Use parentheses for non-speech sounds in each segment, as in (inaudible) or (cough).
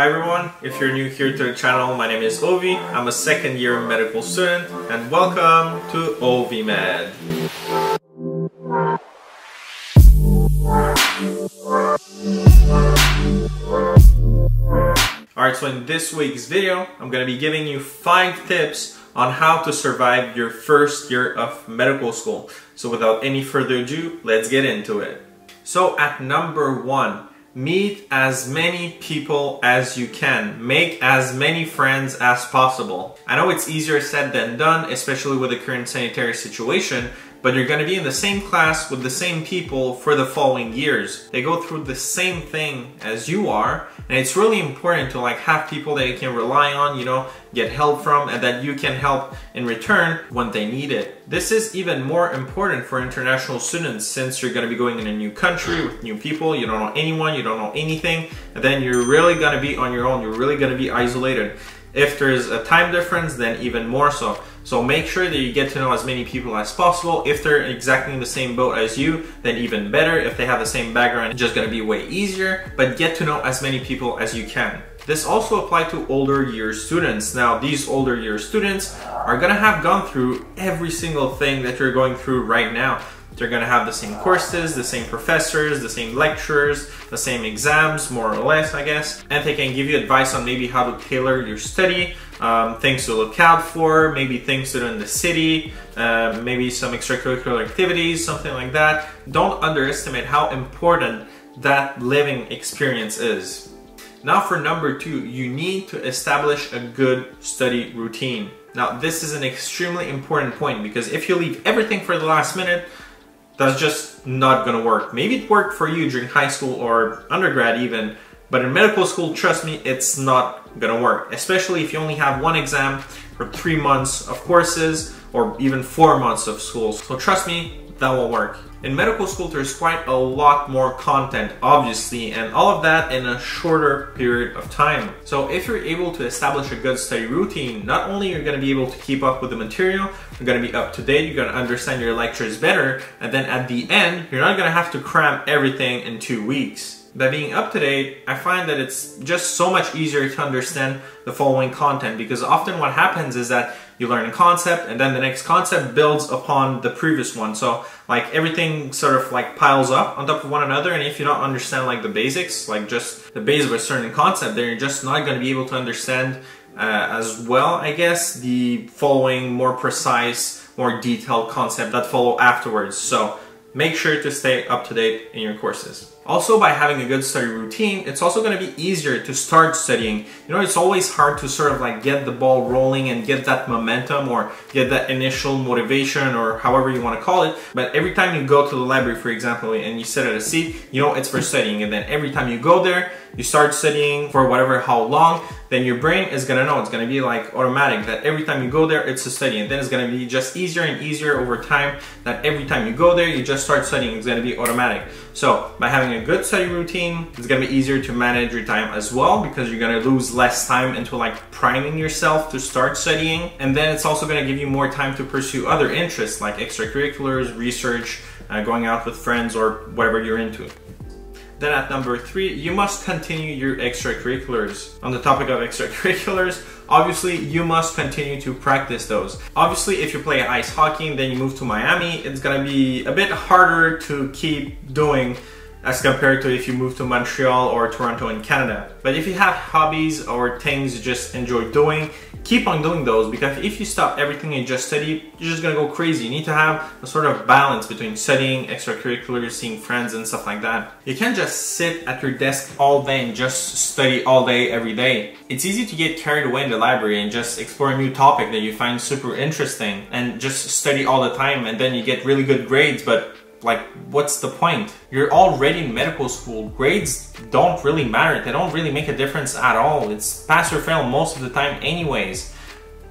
Hi everyone, if you're new here to the channel, my name is Ovi. I'm a second year medical student and welcome to Ovi Med. Alright, so in this week's video, I'm going to be giving you 5 tips on how to survive your first year of medical school. So without any further ado, let's get into it. So at number 1, Meet as many people as you can. Make as many friends as possible. I know it's easier said than done, especially with the current sanitary situation, but you're going to be in the same class with the same people for the following years. They go through the same thing as you are, and it's really important to like have people that you can rely on, you know, get help from, and that you can help in return when they need it. This is even more important for international students since you're going to be going in a new country with new people, you don't know anyone, you don't know anything, and then you're really going to be on your own, you're really going to be isolated. If there's a time difference, then even more so. So make sure that you get to know as many people as possible. If they're exactly in the same boat as you, then even better. If they have the same background, it's just gonna be way easier, but get to know as many people as you can. This also applies to older year students. Now, these older year students are gonna have gone through every single thing that you're going through right now. They're to have the same courses, the same professors, the same lecturers, the same exams, more or less, I guess. And they can give you advice on maybe how to tailor your study, um, things to look out for, maybe things to do in the city, uh, maybe some extracurricular activities, something like that. Don't underestimate how important that living experience is. Now for number two, you need to establish a good study routine. Now this is an extremely important point because if you leave everything for the last minute, that's just not gonna work. Maybe it worked for you during high school or undergrad even, but in medical school, trust me, it's not gonna work. Especially if you only have one exam for three months of courses or even four months of school. So trust me, that won't work. In medical school, there's quite a lot more content, obviously, and all of that in a shorter period of time. So if you're able to establish a good study routine, not only are you're gonna be able to keep up with the material, you're gonna be up to date, you're gonna understand your lectures better, and then at the end, you're not gonna have to cram everything in two weeks by being up to date, I find that it's just so much easier to understand the following content because often what happens is that you learn a concept and then the next concept builds upon the previous one. So like everything sort of like piles up on top of one another and if you don't understand like the basics, like just the base of a certain concept, then you're just not going to be able to understand uh, as well, I guess, the following more precise, more detailed concept that follow afterwards. So make sure to stay up to date in your courses. Also, by having a good study routine, it's also going to be easier to start studying. You know, it's always hard to sort of like get the ball rolling and get that momentum or get that initial motivation or however you want to call it. But every time you go to the library, for example, and you sit at a seat, you know it's for studying. And then every time you go there, you start studying for whatever how long, then your brain is gonna know. It's gonna be like automatic that every time you go there, it's a study. And then it's gonna be just easier and easier over time that every time you go there, you just start studying. It's gonna be automatic. So by having a good study routine, it's gonna be easier to manage your time as well because you're gonna lose less time into like priming yourself to start studying. And then it's also gonna give you more time to pursue other interests like extracurriculars, research, uh, going out with friends or whatever you're into. Then at number three, you must continue your extracurriculars. On the topic of extracurriculars, obviously you must continue to practice those. Obviously, if you play ice hockey and then you move to Miami, it's gonna be a bit harder to keep doing as compared to if you move to Montreal or Toronto in Canada. But if you have hobbies or things you just enjoy doing, keep on doing those because if you stop everything and just study, you're just gonna go crazy. You need to have a sort of balance between studying, extracurriculars, seeing friends and stuff like that. You can't just sit at your desk all day and just study all day every day. It's easy to get carried away in the library and just explore a new topic that you find super interesting and just study all the time and then you get really good grades but like what's the point? You're already in medical school. Grades don't really matter. They don't really make a difference at all. It's pass or fail most of the time anyways.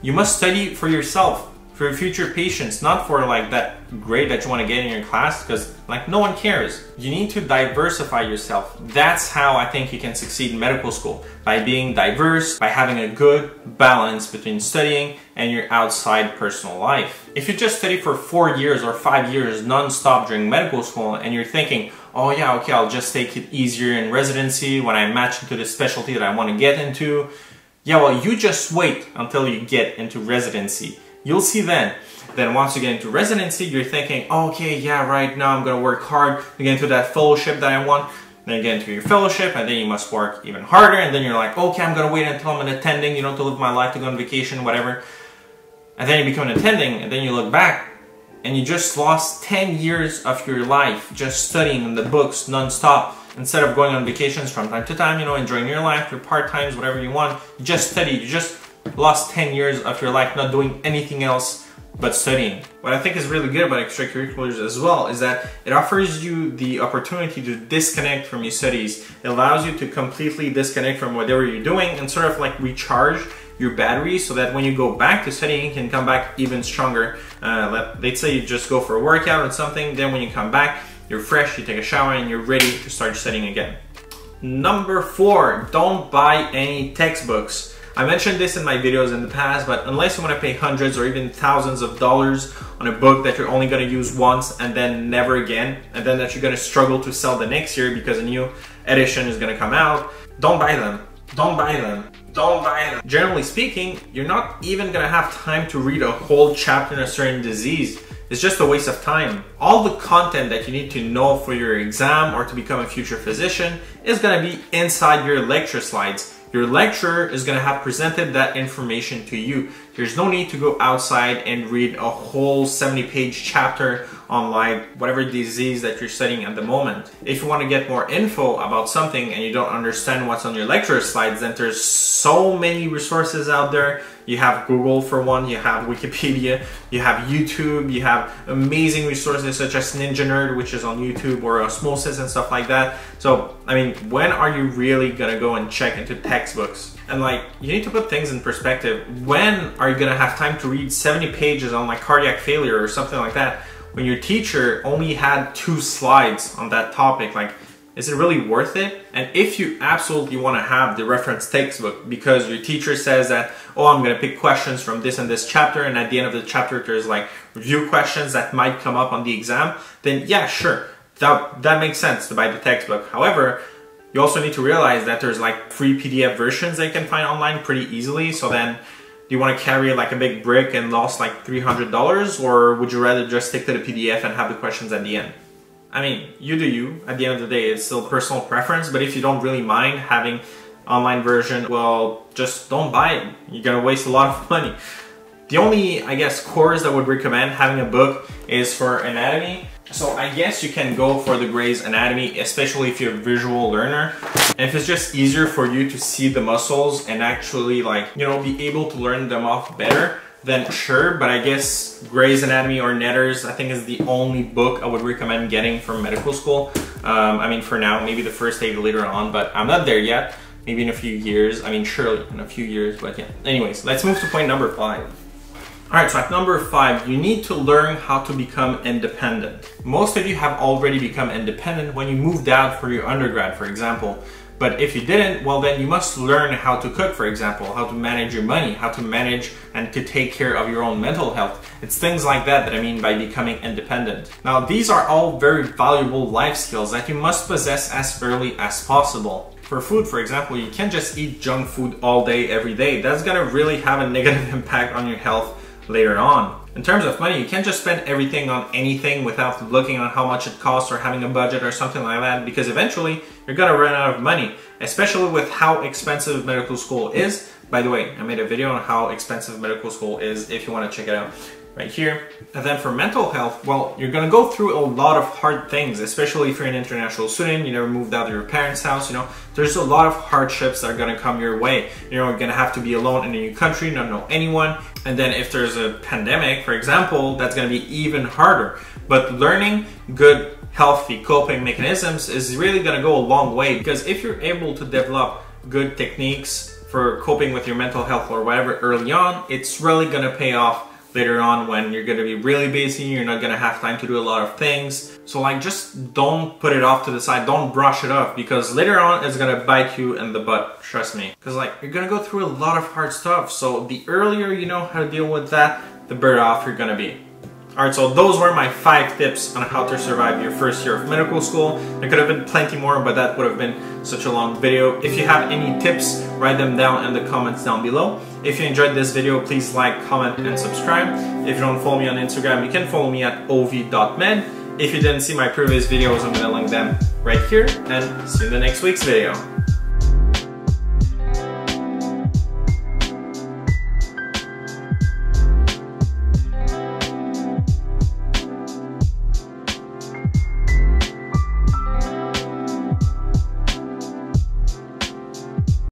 You must study for yourself for future patients, not for like that grade that you want to get in your class because like no one cares. You need to diversify yourself. That's how I think you can succeed in medical school by being diverse, by having a good balance between studying and your outside personal life. If you just study for four years or five years non-stop during medical school and you're thinking, oh yeah, okay, I'll just take it easier in residency when I match into the specialty that I want to get into. Yeah, well, you just wait until you get into residency. You'll see then. Then once you get into residency, you're thinking, okay, yeah, right now I'm gonna work hard to get into that fellowship that I want. Then you get into your fellowship, and then you must work even harder. And then you're like, okay, I'm gonna wait until I'm an attending, you know, to live my life, to go on vacation, whatever. And then you become an attending, and then you look back, and you just lost 10 years of your life just studying in the books non-stop instead of going on vacations from time to time, you know, enjoying your life, your part-times, whatever you want. You just study. You just lost 10 years of your life not doing anything else but studying. What I think is really good about extracurriculars as well is that it offers you the opportunity to disconnect from your studies. It allows you to completely disconnect from whatever you're doing and sort of like recharge your battery so that when you go back to studying you can come back even stronger. Uh, let, let's say you just go for a workout or something, then when you come back, you're fresh, you take a shower and you're ready to start studying again. Number four, don't buy any textbooks. I mentioned this in my videos in the past, but unless you want to pay hundreds or even thousands of dollars on a book that you're only going to use once and then never again, and then that you're going to struggle to sell the next year because a new edition is going to come out, don't buy them. Don't buy them. Don't buy them. Generally speaking, you're not even going to have time to read a whole chapter in a certain disease. It's just a waste of time. All the content that you need to know for your exam or to become a future physician is going to be inside your lecture slides. Your lecturer is going to have presented that information to you. There's no need to go outside and read a whole 70 page chapter on like whatever disease that you're studying at the moment. If you want to get more info about something and you don't understand what's on your lecture slides, then there's so many resources out there you have Google for one, you have Wikipedia, you have YouTube, you have amazing resources such as Ninja Nerd, which is on YouTube, or Osmosis and stuff like that. So, I mean, when are you really gonna go and check into textbooks? And like, you need to put things in perspective. When are you gonna have time to read 70 pages on like cardiac failure or something like that? When your teacher only had two slides on that topic, like is it really worth it? And if you absolutely want to have the reference textbook because your teacher says that, oh, I'm going to pick questions from this and this chapter, and at the end of the chapter there's like review questions that might come up on the exam, then yeah, sure, that, that makes sense to buy the textbook. However, you also need to realize that there's like free PDF versions that you can find online pretty easily. So then, do you want to carry like a big brick and lost like $300 or would you rather just stick to the PDF and have the questions at the end? I mean, you do you. At the end of the day, it's still personal preference, but if you don't really mind having online version, well, just don't buy it. You're gonna waste a lot of (laughs) money. The only, I guess, course that would recommend having a book is for anatomy. So I guess you can go for the Gray's Anatomy, especially if you're a visual learner. If it's just easier for you to see the muscles and actually like, you know, be able to learn them off better, then sure, but I guess Gray's Anatomy or Netters, I think is the only book I would recommend getting from medical school. Um, I mean, for now, maybe the first aid later on, but I'm not there yet. Maybe in a few years. I mean, surely in a few years, but yeah. Anyways, let's move to point number five. All right, so at number five, you need to learn how to become independent. Most of you have already become independent when you moved out for your undergrad, for example. But if you didn't, well then you must learn how to cook, for example, how to manage your money, how to manage and to take care of your own mental health. It's things like that that I mean by becoming independent. Now these are all very valuable life skills that you must possess as early as possible. For food, for example, you can't just eat junk food all day, every day. That's gonna really have a negative (laughs) impact on your health later on. In terms of money, you can't just spend everything on anything without looking on how much it costs or having a budget or something like that because eventually you're gonna run out of money, especially with how expensive medical school is. By the way, I made a video on how expensive medical school is if you wanna check it out right here. And then for mental health, well, you're gonna go through a lot of hard things, especially if you're an international student, you never moved out of your parents' house, you know, there's a lot of hardships that are gonna come your way. You're gonna have to be alone in a new country, not know anyone. And then if there's a pandemic, for example, that's gonna be even harder. But learning good, healthy coping mechanisms is really gonna go a long way because if you're able to develop good techniques for coping with your mental health or whatever early on, it's really gonna pay off later on when you're gonna be really busy, you're not gonna have time to do a lot of things. So like just don't put it off to the side, don't brush it off because later on it's gonna bite you in the butt, trust me. Cause like you're gonna go through a lot of hard stuff. So the earlier you know how to deal with that, the better off you're gonna be. Alright, so those were my five tips on how to survive your first year of medical school. There could have been plenty more, but that would have been such a long video. If you have any tips, write them down in the comments down below. If you enjoyed this video, please like, comment, and subscribe. If you don't follow me on Instagram, you can follow me at Ovi.Med. If you didn't see my previous videos, I'm gonna link them right here, and see you in the next week's video.